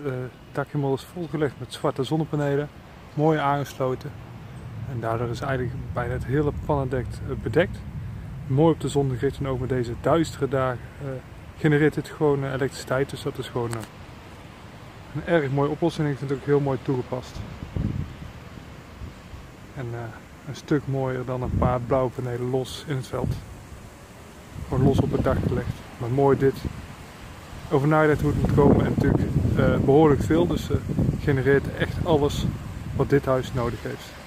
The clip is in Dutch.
uh, dak helemaal is volgelegd met zwarte zonnepanelen. Mooi aangesloten. En daardoor is eigenlijk bijna het hele pannendek uh, bedekt. Mooi op de zon gericht en ook met deze duistere dagen uh, genereert dit gewoon elektriciteit. Dus dat is gewoon een erg mooie oplossing en ik vind het ook heel mooi toegepast. En een stuk mooier dan een paar blauwe panelen los in het veld. Gewoon los op het dak gelegd. Maar mooi dit. Over nagedacht hoe het moet komen en natuurlijk uh, behoorlijk veel. Dus uh, genereert echt alles wat dit huis nodig heeft.